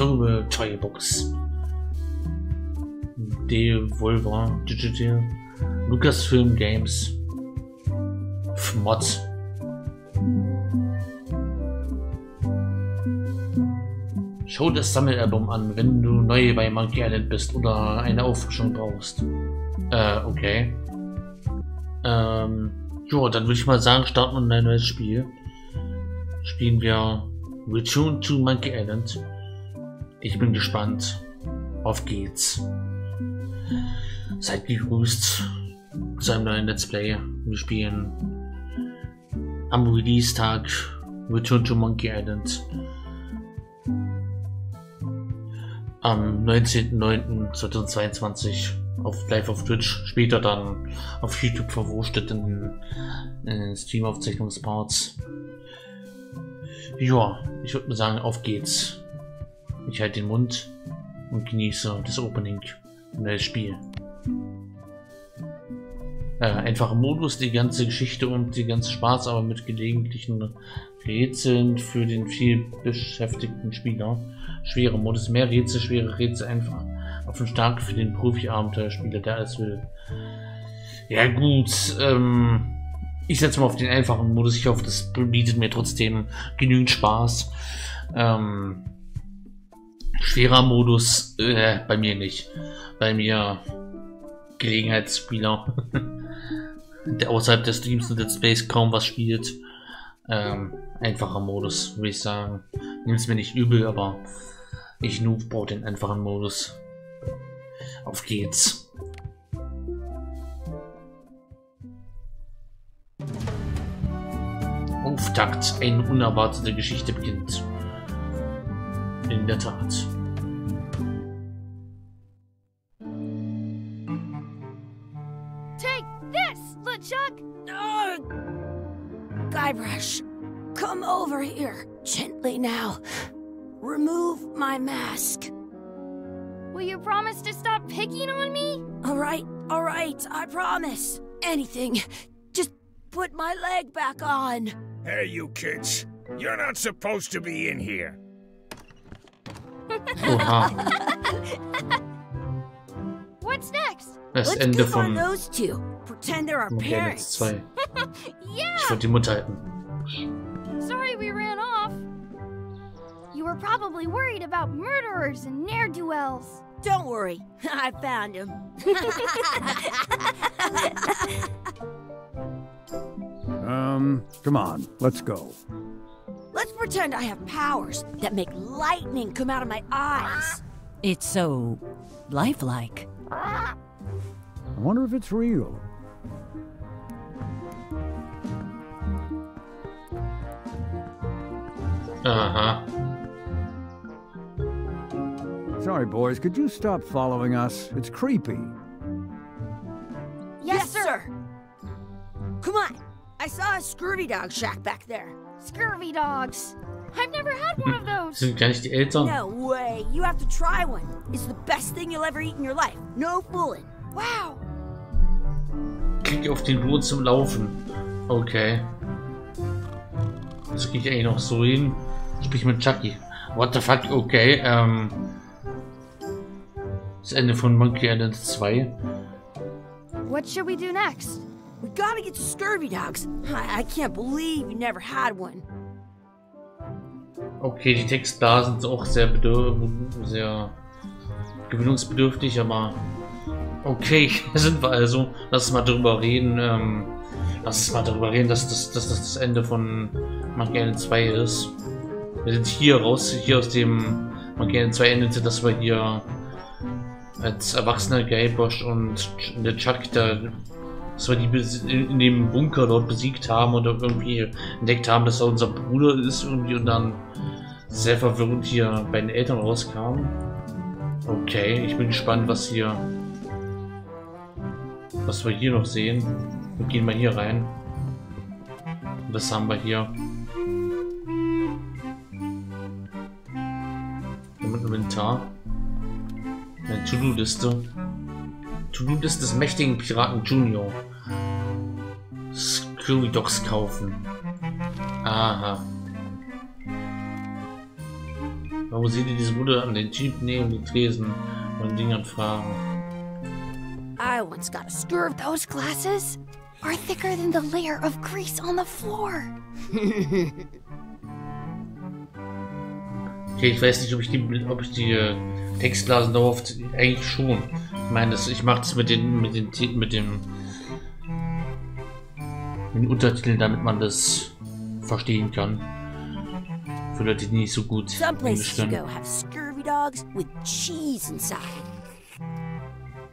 Tobe Toy Box. Devolver Digital. Lucasfilm Games. Fmod. Schau das Sammelalbum an, wenn du neu bei Monkey Island bist oder eine Auffrischung brauchst. Äh, okay. Ähm, ja, dann würde ich mal sagen, starten wir ein neues Spiel. Spielen wir Return to Monkey Island. Ich bin gespannt. Auf geht's. Seid gegrüßt zu einem neuen Let's Play. Wir spielen am Release-Tag Return to Monkey Island am 19.09.2022 auf live auf Twitch, später dann auf YouTube verwurstet in, in Stream-Aufzeichnungsparts. Ja, ich würde mal sagen, auf geht's. Ich halte den Mund und genieße das Opening, neues Spiel. Äh, einfacher Modus, die ganze Geschichte und die ganze Spaß, aber mit gelegentlichen Rätseln für den viel beschäftigten Spieler. Schwere Modus, mehr Rätsel, schwere Rätsel einfach. Auf den Stark für den Profi-Abenteuerspieler, der alles will. Ja gut, ähm, ich setze mal auf den einfachen Modus. Ich hoffe, das bietet mir trotzdem genügend Spaß. Ähm, schwerer Modus, äh, bei mir nicht. Bei mir Gelegenheitsspieler. der außerhalb des Streams und Let's Space kaum was spielt. Ähm, einfacher Modus, würde ich sagen. Nimm es mir nicht übel, aber ich Noob brauche den einfachen Modus. Auf geht's. Auftakt, eine unerwartete Geschichte beginnt. In der Tat. Guybrush, come over here. Gently now. Remove my mask. Will you promise to stop picking on me? Alright, alright, I promise. Anything. Just put my leg back on. Hey, you kids. You're not supposed to be in here. Oha. What's next? Das Let's Ende goof on von those two. Pretend they're our Monkey parents. 2. yeah! Ich wollte die Mutter halten. Sorry we ran off. You were probably worried about murderers and ne'er-do-wells. Don't worry, I found him. Um, come on, let's go. Let's pretend I have powers that make lightning come out of my eyes. It's so lifelike. I wonder if it's real. Uh huh. Sorry, boys, could you stop following us? It's creepy. Yes, sir. Come on. I saw a scurvy dog shack back there. Scurvy dogs. I've never had one of those. Sind gar nicht die No way. You have to try one. It's the best thing you'll ever eat in your life. No fooling. Wow. Klick auf den Boden zum Laufen. Okay. Das kriege ich eigentlich noch so hin. Sprich mit Chucky. What the fuck? Okay. Um, ähm. Das Ende von Monkey Island 2. What should we do next? We gotta get to scurvy dogs. I, I can't believe you never had one. Okay, die Textblasen sind auch sehr, sehr gewöhnungsbedürftig, aber okay, sind wir also. Lass uns mal darüber reden. Ähm, lass uns mal darüber reden, dass das, dass das das Ende von Island 2 ist. Wir sind hier raus, hier aus dem Island 2 endete, dass wir hier als erwachsener Guybrush und der Chuck da dass wir die in dem Bunker dort besiegt haben oder irgendwie entdeckt haben, dass er unser Bruder ist irgendwie und dann sehr verwirrend hier bei den Eltern rauskam. Okay, ich bin gespannt, was hier was wir hier noch sehen. Wir gehen mal hier rein. Was haben wir hier? Inventar. Eine To-Do-Liste. To-Do-Liste des mächtigen Piraten Junior. Screwy Dogs kaufen. Aha. Wo sie die diese Bude an den Jeep nehmen, die Tresen und Dingern fragen. I once got a Two of those glasses are thicker than the layer of grease on the floor. Okay, ich weiß nicht, ob ich die, ob ich die äh, Textblasen darauf eigentlich schon. Ich meine, das, ich mache das mit den, mit den, mit dem, mit den Untertiteln, damit man das verstehen kann. Für Leute, die nicht so gut Englisch können.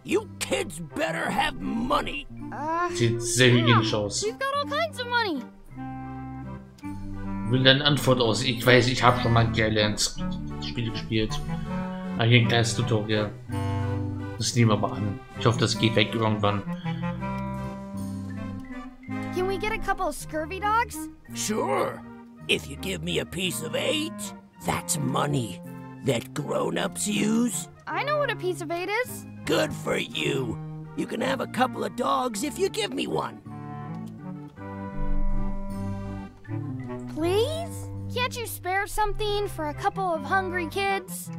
You kids better have money. Uh, Sieht sehr hygienisch aus. we've got all kinds of money. Will deine Antwort aus? Ich weiß, ich habe schon mal gelernt, Spiele gespielt. Ah, hier ein kleines Tutorial. Das nehmen wir aber an. Ich hoffe, das geht weg irgendwann. Can we get a couple of scurvy dogs? Sure. If you give me a piece of eight, that's money that grown-ups use. I know what a piece of eight is. Good for you. You can have a couple of dogs if you give me one. Please? Can't you spare something for a couple of hungry kids?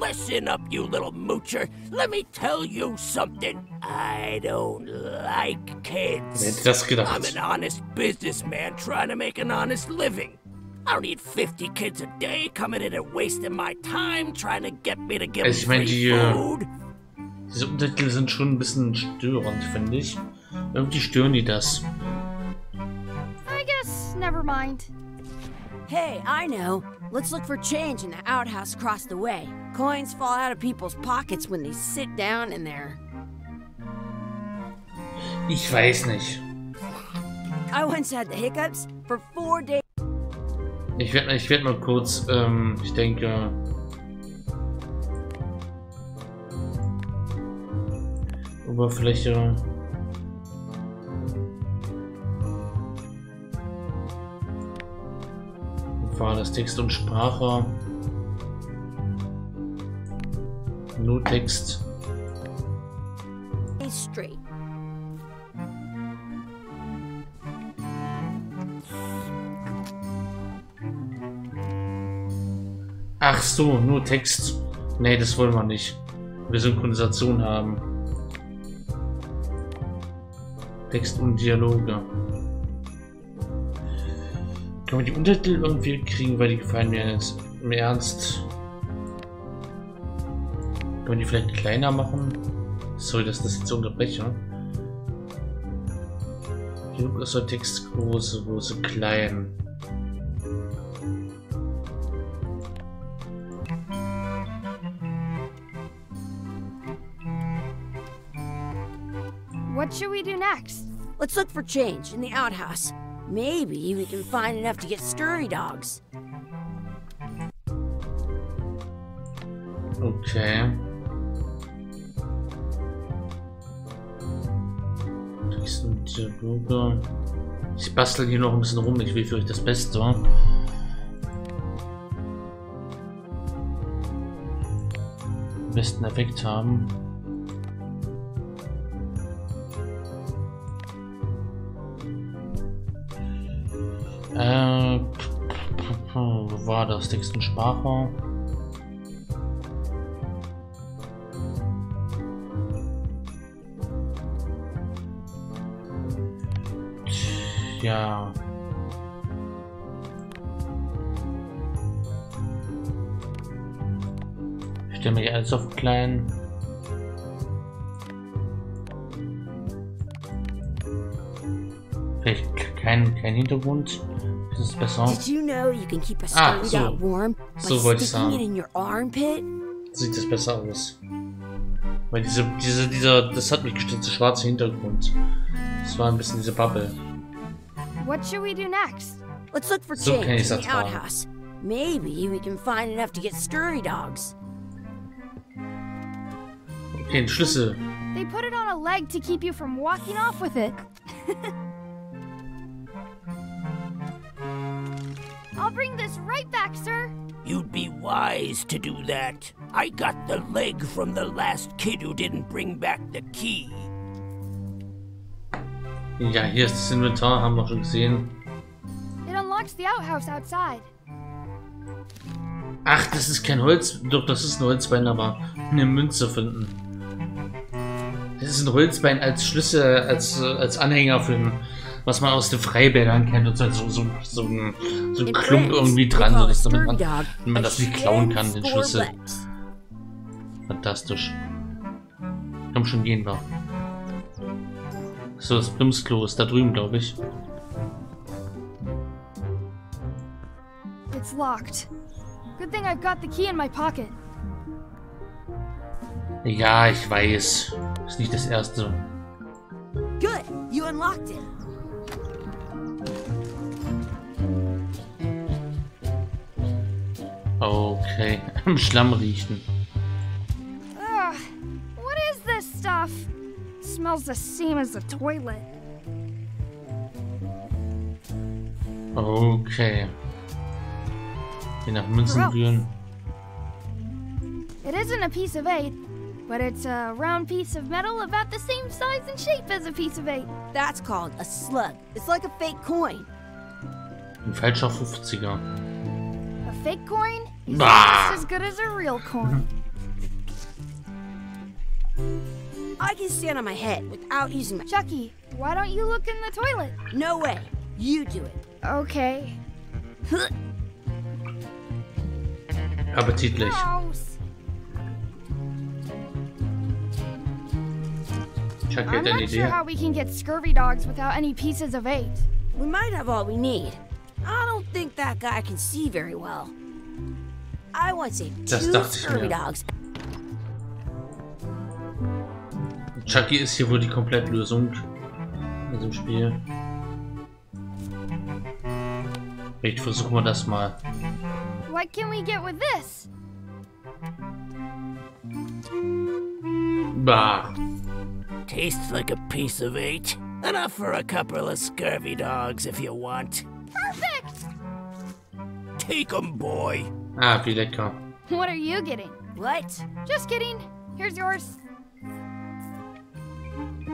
Listen up, you little moocher. Let me tell you something. I don't like Wer hätte kids. das I'm an honest businessman trying to make an honest living. I don't need 50 kids a day coming in and wasting my time trying to get me to give them Also ich meine, die, äh, food. Diese Untertitel sind schon ein bisschen störend, finde ich. Irgendwie stören die das. I guess never mind. Hey, I know. Let's look for change in the outhouse across the way. Coins fall out of people's pockets when they sit down in there. Ich weiß nicht. I once had the hiccups for four days. Ich werde ich werd mal kurz, ähm, ich denke... Oberfläche... Das Text und Sprache. Nur Text. Ach so, nur Text. Nee, das wollen wir nicht. Wir Synchronisation haben. Text und Dialoge. Können wir die Untertitel irgendwie kriegen, weil die gefallen mir jetzt im Ernst. Können wir die vielleicht kleiner machen? Sorry, dass das jetzt unterbreche. Genug ist der Text große, große, klein. What should we do next? Let's look for change in the outhouse. Maybe we can find enough to get scurry dogs. Okay. Ich bastel hier noch ein bisschen rum. Ich will für euch das Beste. Besten Effekt haben. Äh, war das? Und Sprache. Ja. Ich stelle hier alles auf klein. Vielleicht kein, kein Hintergrund. Das ist. Did you know you can keep a Ah, scurvy so. dog warm by So wollte ich sticking it in your armpit? Sieht das besser aus. Weil diese, diese, dieser, das hat mich gestört, dieser schwarze Hintergrund. Das war ein bisschen diese Bubble. What should we do next? Let's look for So change kann in the das outhouse. Maybe we can find enough to get scurvy dogs. Okay, den Schlüssel. They put it on a leg to keep you from walking off with it. I'll bring this right back, sir. You'd be wise to do that. I got the leg from the last kid who didn't bring back the key. Ja, hier ist das Inventar, haben wir schon gesehen. It unlocks the outhouse outside. Ach, das ist kein Holz. Doch, das ist ein Holzbein, aber eine Münze finden. Das ist ein Holzbein als Schlüssel, als, äh, als Anhänger für ein, was man aus den Freibädern kennt. Und so, so, so, so ein, so ein In Klump irgendwie dran, call a sodass damit man, man das nicht klauen kann, den Schlüssel. Fantastisch. Komm schon, gehen wir. So, das Bimsklo ist da drüben, glaube ich. It's locked. Good thing I've got the key in my pocket. Ja, ich weiß. Ist nicht das erste. Good, you unlocked it. Okay. Am Schlamm riechen. Ugh, what is this stuff? smells the same as the toilet. Okay. Hier nach Münzen rühren. It isn't a piece of eight, but it's a round piece of metal about the same size and shape as a piece of eight. That's called a slug. It's like a fake coin. Ein falscher 50er. A fake coin is Bah. just as good as a real coin. I can stand on my head without using my. Chucky, why don't you look in the toilet? No way. You do it. Okay. Appetitlich. Gross. Chuck I'm not sure how we can get scurvy dogs without any pieces of eight. We might have all we need. I don't think that guy can see very well. I want to save Das two scurvy dogs. Chucky ist hier wohl die Komplettlösung in diesem Spiel. Vielleicht versuchen wir das mal. What can we get with this? Bah. Tastes like a piece of eight. Enough for a couple of scurvy dogs if you want. Perfect! Take 'em, boy. Ah, wie lecker. What are you getting? What? Just kidding. Here's yours.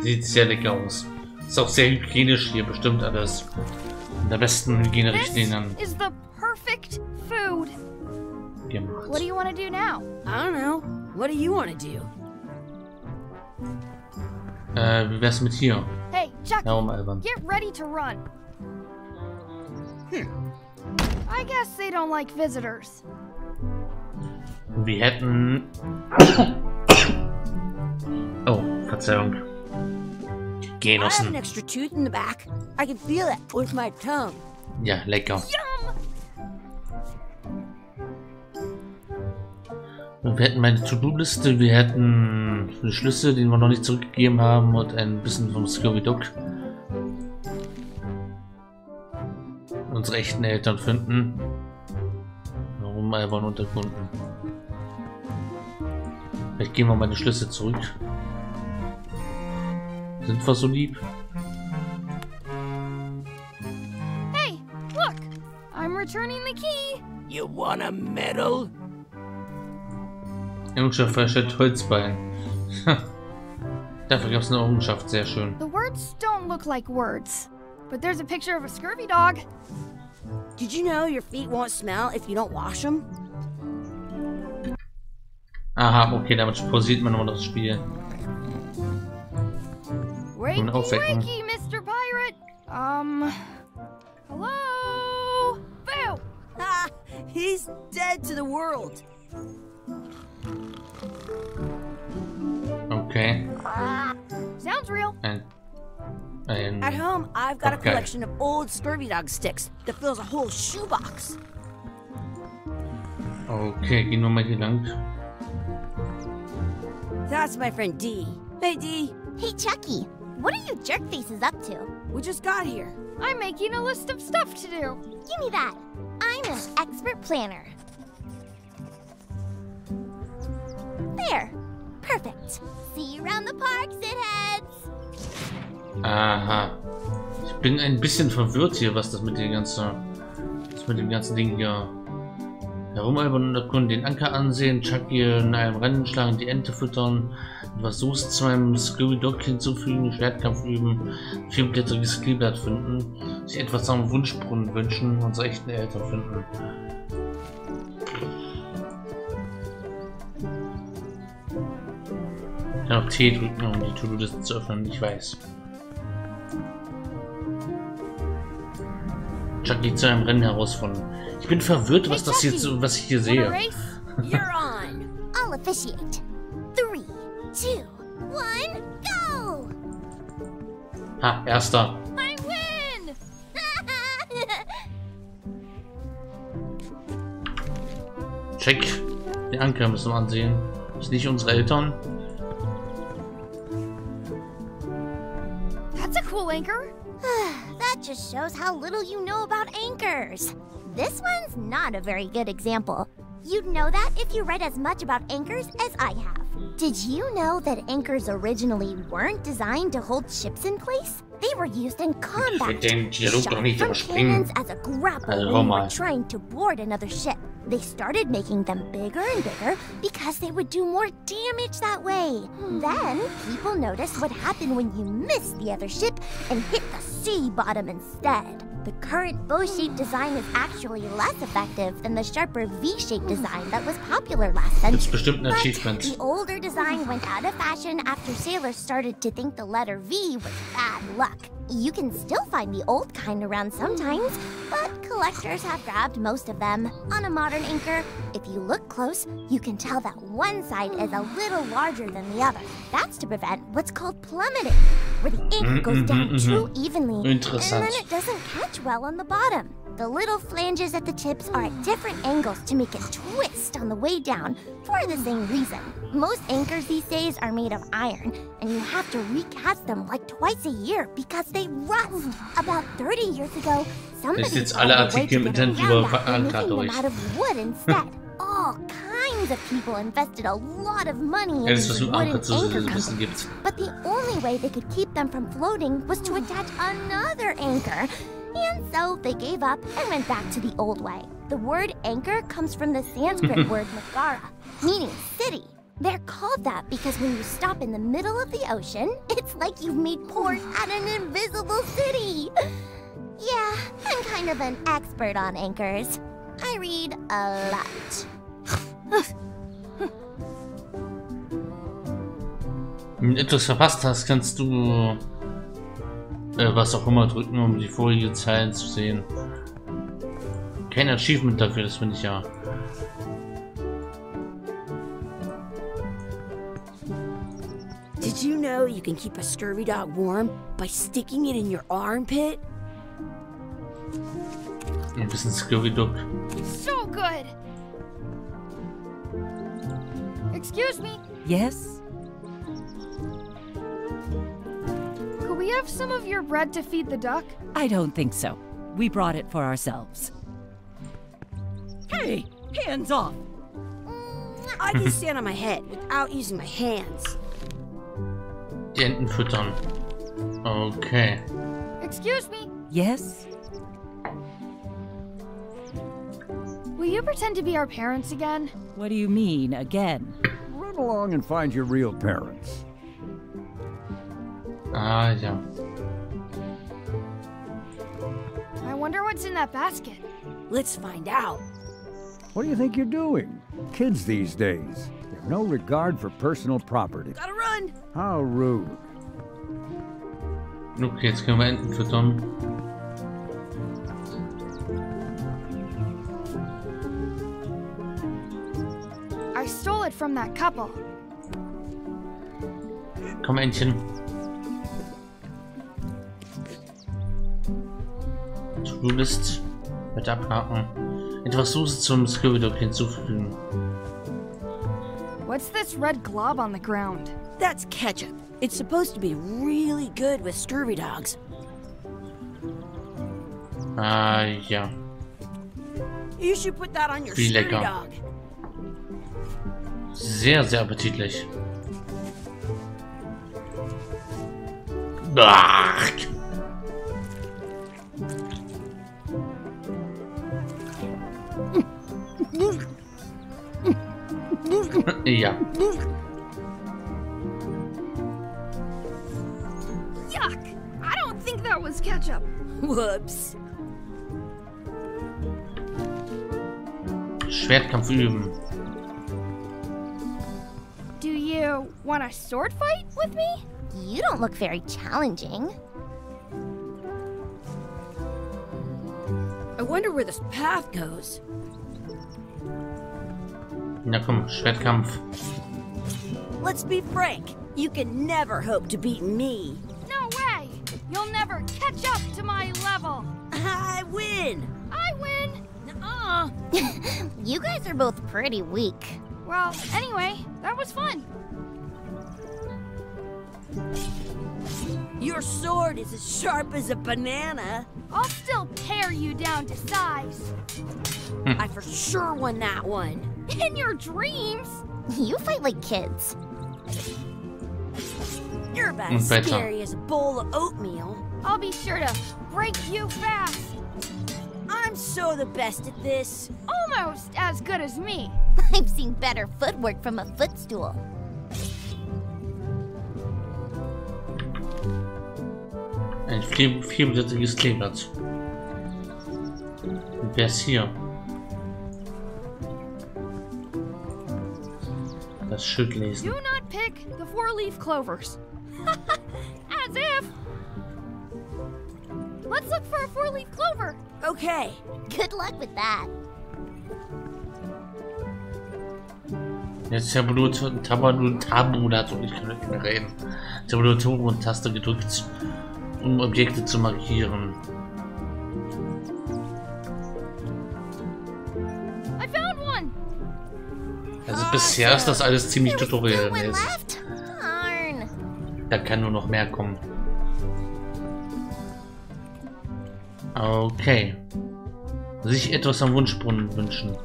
Sieht sehr lecker aus. Ist auch sehr hygienisch hier, bestimmt alles. In der besten This is the perfect food. gemacht. What do you want to do now? I don't know. What do you want to do? Äh, wie wär's mit hier? Hey, Chucky, Warum albern? get ready to run. I guess they don't like visitors. Wir hätten... Oh, Verzeihung. I have an Genossen. extra tooth in the back. I can feel it with my tongue. Ja, lecker. Yum! Und wir hätten meine To-Do-Liste, wir hätten eine Schlüssel, den wir noch nicht zurückgegeben haben und ein bisschen vom Scurvy Dog. Unsere echten Eltern finden. Warum albern unterbunden? Vielleicht geben wir meine Schlüssel zurück. Sind wir so lieb? Hey, look! I'm returning the key. You want a medal? Errungenschaft Holzbein. Dafür gab es eine Errungenschaft, sehr schön. The words don't look like words, but there's a picture of a scurvy dog. Did you know your feet won't smell if you don't wash them? Aha, okay, damit pausiert man nochmal das Spiel. Wakey, wakey, Mr. Pirate. Um, hello? Boo! Ha! He's dead to the world. Okay. Sounds real. Ein, ein, At home, I've got a collection of old scurvy dog sticks that fills a whole shoebox. okay, gehen wir mal hier lang. That's my friend Dee. Hey, Dee. Hey, Chucky, what are you jerk faces up to? We just got here. I'm making a list of stuff to do. Give me that. I'm an expert planner. There. Perfect. See you around the park, shitheads. Aha. Ich bin ein bisschen verwirrt hier, was das mit dem ganzen, was mit dem ganzen Ding hier Herumalbern und erkunden, den Anker ansehen, Chucky in einem Rennen schlagen, die Ente füttern, etwas Soße zu einem Scooby-Dog hinzufügen, Schwertkampf üben, vierblättriges Kleeblatt finden, sich etwas am Wunschbrunnen wünschen, unsere echten Eltern finden. Ich kann auch T drücken, um die To-Do-Liste zu öffnen, ich weiß. Chucky zu einem Rennen herausfordern. Ich bin verwirrt, was das jetzt, was ich hier sehe. Ha, erster. Check. Den Anker müssen wir ansehen. Ist nicht unsere Eltern. That's a cool anchor. that just shows how little you know about anchors. This one's not a very good example. You'd know that if you read as much about anchors as I have. Did you know that anchors originally weren't designed to hold ships in place? They were used in combat. shot from cannons as a grapple when you were trying to board another ship. They started making them bigger and bigger because they would do more damage that way. Hmm. Then, people noticed what happened when you missed the other ship and hit the sea bottom instead. The current bow-shaped design is actually less effective than the sharper V-shaped hmm. design that was popular last Gibt's century. bestimmt ein But Achievement. the older design went out of fashion after sailors started to think the letter V was bad luck. You can still find the old kind around sometimes, but collectors have grabbed most of them. On a modern anchor, if you look close, you can tell that one side is a little larger than the other. That's to prevent what's called plummeting, where the ink Mm, goes mm, down mm, mm, too evenly, and then it doesn't catch well on the bottom. The little flanges at the tips are at different angles to make it twist on the way down for the same reason. Most anchors these days are made of iron, and you have to recast them like twice a year because they rust. About 30 years ago, somebody found a way to get around that by making them out of wood instead. All kinds of people invested a lot of money into these wooden anchor companies. But the only way they could keep them from floating was to attach another anchor. And so they gave up and went back to the old way. The word anchor comes from the Sanskrit word Nagara, meaning city. They're called that because when you stop in the middle of the ocean, it's like you've made port at an invisible city. Yeah, I'm kind of an expert on anchors. I read a lot. Wenn du etwas verpasst hast, kannst du äh, was auch immer drücken, um die vorige Zeilen zu sehen. Kein Achievement dafür, das finde ich ja. Did you know you can keep a scurvy dog warm by sticking it in your armpit? Ein bisschen Scooby-Doo. So good. Excuse me, Yes? could we have some of your bread to feed the duck? I don't think so. We brought it for ourselves. Hey, hands off! Mm, I can stand on my head without using my hands. Die Enten füttern. Okay. Excuse me, Yes? will you pretend to be our parents again? What do you mean, again? Run along and find your real parents. Ah, ja. I wonder what's in that basket. Let's find out. What do you think you're doing? Kids these days. They have no regard for personal property. Gotta run! How rude. Okay, jetzt können wir Enten füttern. I stole it from that couple. Komm, Entchen. To-Do-List mit abhaken. Etwas Soße zum Scooby-Doo hinzufügen. What's this red glob on the ground? That's ketchup. It's supposed to be really good with scurvy dogs. Ah, yeah. You should put that on your Wie scurvy dog. Sehr, sehr appetitlich. Ach. Ja. Yuck! I don't think that was ketchup. Whoops. Schwertkampf üben. Do you want a sword fight with me? You don't look very challenging. I wonder where this path goes. Na komm, Schwertkampf. Let's be frank. You can never hope to beat me. No way! You'll never catch up to my level. I win. I win. Uh, You guys are both pretty weak. Well, anyway, that was fun. Your sword is as sharp as a banana. I'll still pare you down to size. I for sure won that one. In your dreams. You fight like kids. You're about Mm, as scary as a bowl of oatmeal. I'll be sure to break you fast. I'm so the best at this. Almost as good as me. I've seen better footwork from a footstool. Ein vier- vierblättriges Kleeblatt. Und wer ist hier? Das Schild lesen. Do not pick the four-leaf clovers. as if. Let's look for a four-leaf clover. Okay. Good luck with that. Jetzt Tabulatur, Tabulatur, Tabulatur, ich kann nicht mehr reden. Tabulatur und Taste gedrückt, um Objekte zu markieren. Also bisher ist das alles ziemlich tutorialmäßig. Da kann nur noch mehr kommen. Okay. Sich etwas am Wunschbrunnen wünschen.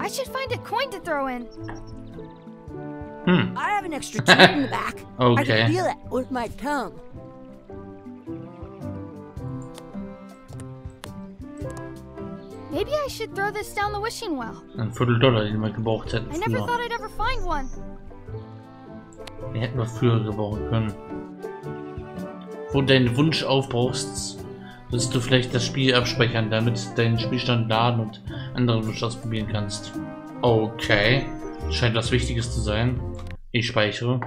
I should find a coin to throw in. I have an extra tooth in the back. I Okay. can feel it with my tongue. Maybe I should throw this down the wishing well. ein Viertel Dollar, den wir gebraucht hätten I never früher. thought I'd ever find one. Den hätten wir früher gebrauchen können. Wo du deinen Wunsch aufbrauchst, sollst du vielleicht das Spiel abspeichern, damit deinen Spielstand laden und andere Wünsche ausprobieren kannst. Okay. Scheint was Wichtiges zu sein. Ich speichere.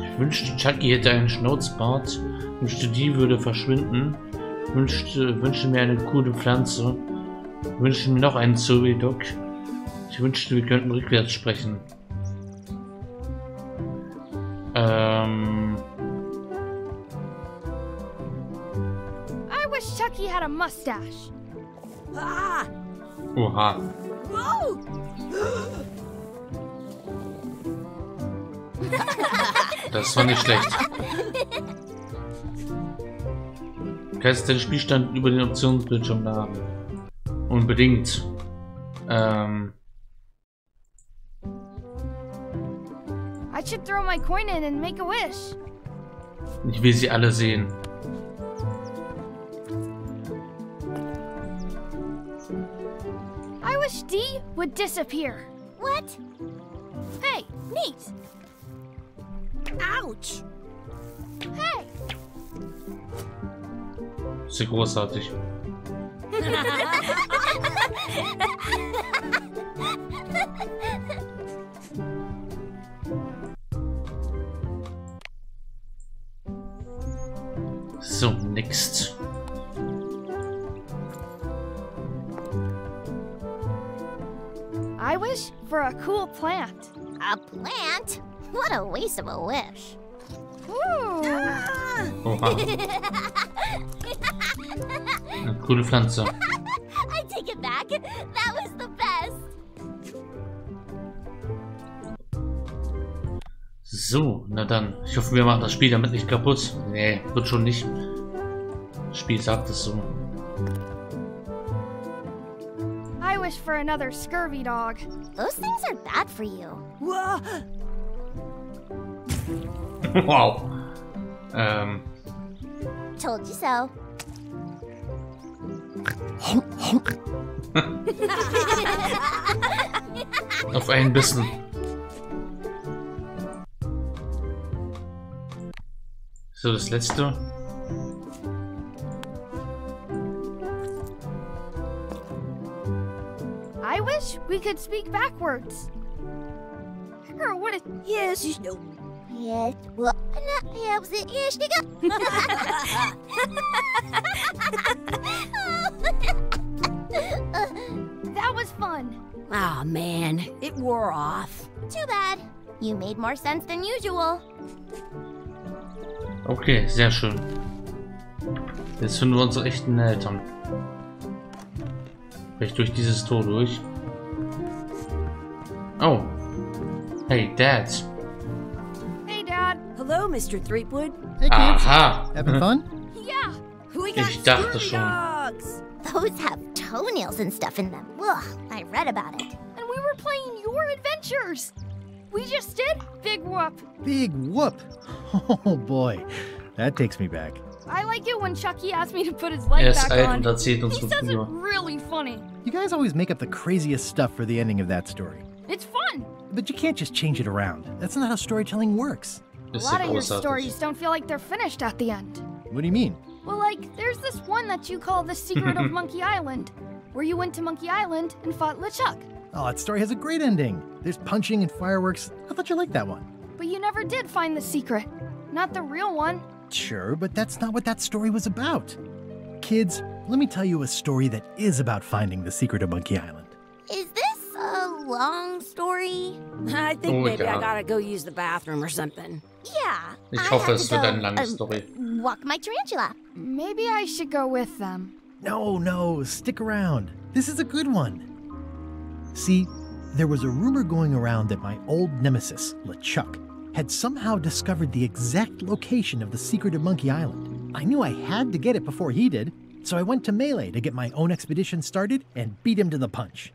Ich wünschte, Chucky hätte einen Schnauzbart. Wünschte, die würde verschwinden. Wünschte, wünschte mir eine coole Pflanze. Wünschte mir noch einen Zoe-Doc. Ich wünschte, wir könnten rückwärts sprechen. Ähm. Wish Chucky had a mustache. Ah! Oha. Whoa! Das war nicht schlecht. Du kannst den Spielstand über den Optionsbildschirm laden. Unbedingt. Ähm. I should throw my coin in and make a wish. Ich will sie alle sehen. Wish D would disappear. What? Hey, neat. Ouch! Hey, Sehr großartig. So, next. For a cool plant. A plant? What a waste of a wish. Oha, eine coole Pflanze. I take it back. That was the best. So, na dann. Ich hoffe, wir machen das Spiel damit nicht kaputt. Nee, wird schon nicht. Das Spiel sagt es so. I wish for another scurvy dog. Those things are bad for you. Whoa! wow. Ähm, um, Told you so. auf einen Bissen. So, das letzte. I wish we could speak backwards. Or what if Yes, you know. Yes. Well, no, yeah, was it? Yes, you that was fun? Oh man, it wore off. Too bad. You made more sense than usual. Okay, sehr schön. Jetzt finden wir unsere echten Eltern. Vielleicht durch dieses Tor durch. Oh. Hey, Dad. Hey, Dad. Hello, Mr. Threepwood. Hey kids, Aha. having fun? Yeah. We got Ich dachte schon. dogs. Those have toenails and stuff in them. Ugh, I read about it. And we were playing your adventures. We just did Big Whoop. Big whoop. Oh boy, that takes me back. I like it when Chucky asked me to put his leg back alt on. und erzählt uns He von says it früher. really funny. You guys always make up the craziest stuff for the ending of that story. It's fun. But you can't just change it around. That's not how storytelling works. A lot of your stories don't feel like they're finished at the end. What do you mean? Well, like, there's this one that you call The Secret of Monkey Island, where you went to Monkey Island and fought LeChuck, Oh, that story has a great ending. There's punching and fireworks. I thought you liked that one. but you never did find the secret. Not the real one. Sure, but that's not what that story was about. Kids, let me tell you a story that is about finding the secret of Monkey Island. Is this a long story? I think Oh, maybe I gotta go use the bathroom or something. Yeah. Ich I hoffe, had es to wird go, eine lange uh, Story. Walk my tarantula. Maybe I should go with them. No, no, stick around. This is a good one. See, there was a rumor going around that my old nemesis, LeChuck, had somehow discovered the exact location of the secret of Monkey Island. I knew I had to get it before he did, so I went to Melee to get my own expedition started and beat him to the punch.